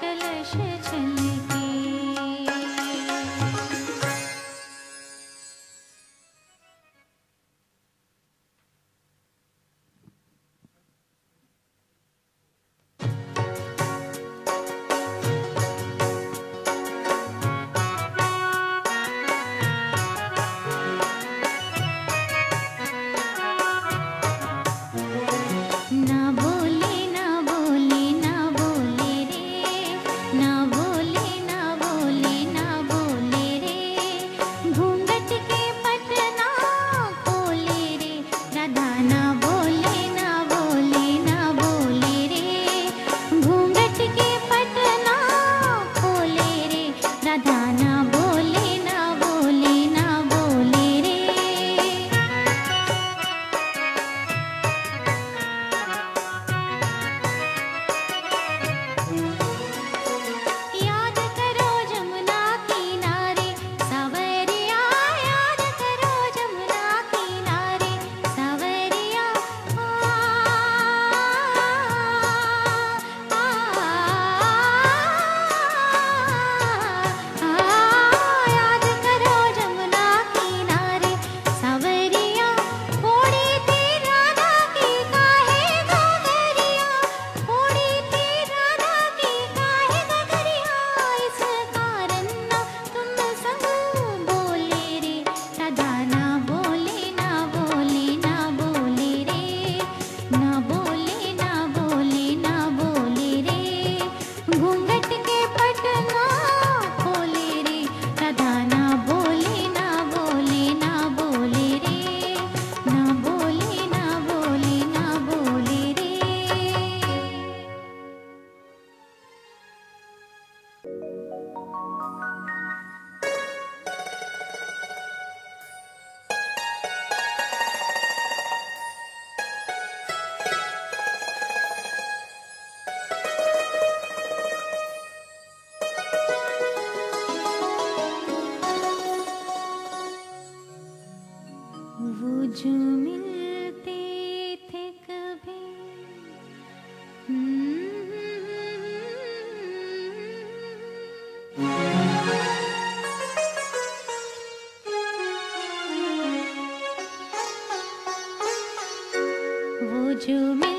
कलेशे चलिते जो मिलते